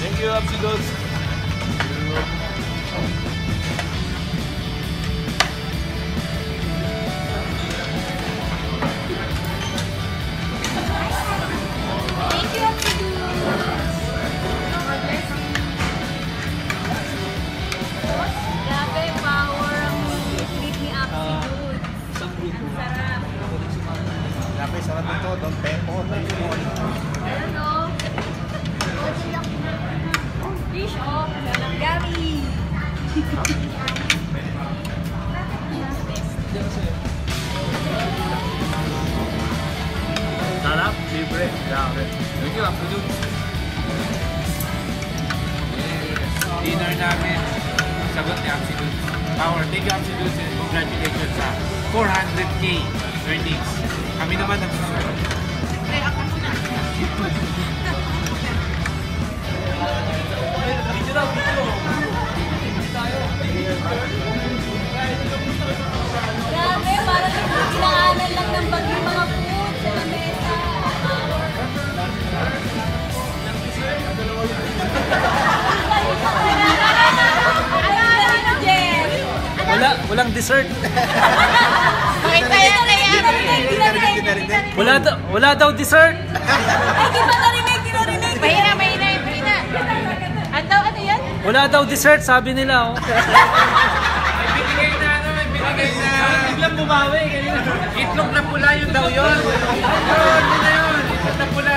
Thank you, up she goes. Dinner namin. Sagot ni Absidus. Power. Thank you, Absidus. And congratulations sa 400k earnings. Kami naman ang. Walang dessert. Bakit kaya kaya? Wala, daw, wala daw dessert. Ay, di ba narinig, kinarinig? Mahina, mahina, mahina. Ano, ano yan? Wala daw dessert, sabi nila. Oh. May binigay na ano, may binigay na... Biglang bumawi. Itlog na pula yun daw yun. Yun, yun na yun. Itlog na pula.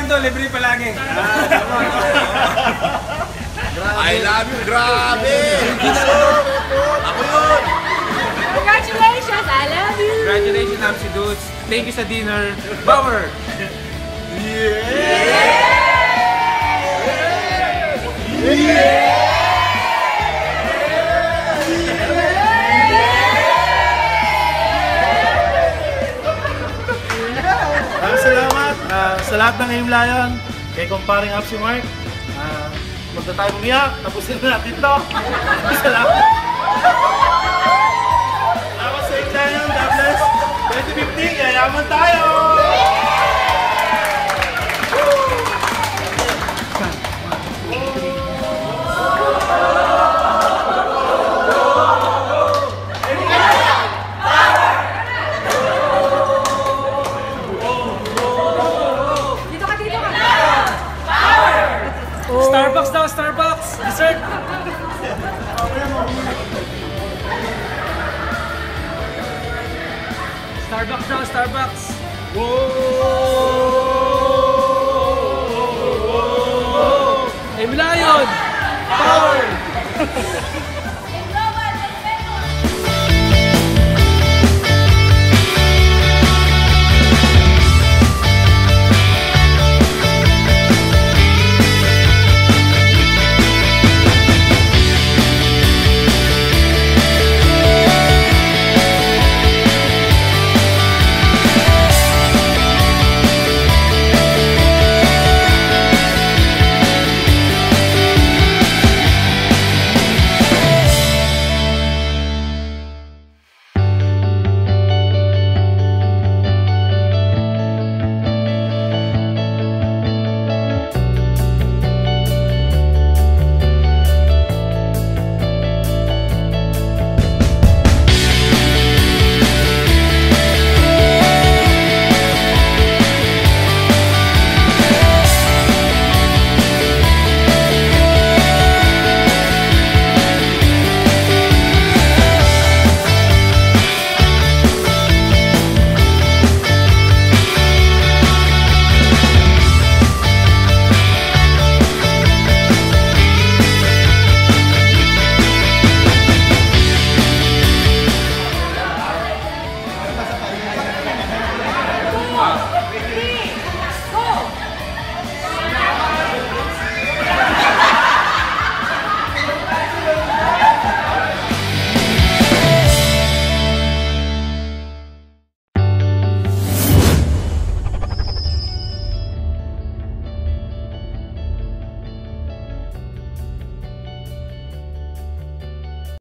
lang to, libre palagi. I love you, grabe! Ako yun! Congratulations. I love you. Congratulations, Absidus. Thank you sa dinner. Power! Maraming ah, sa lahat ng Aim Lion, kay kumparing Apsi Mark. Uh, Huwag na tayo umiyak, tapusin na natin to. salamat. Salamat sa Aim Lion, God bless. 2050, yayaman tayo! Starbucks daw, Starbucks. Dessert. Starbucks daw, Starbucks. Whoa! Lion! Power!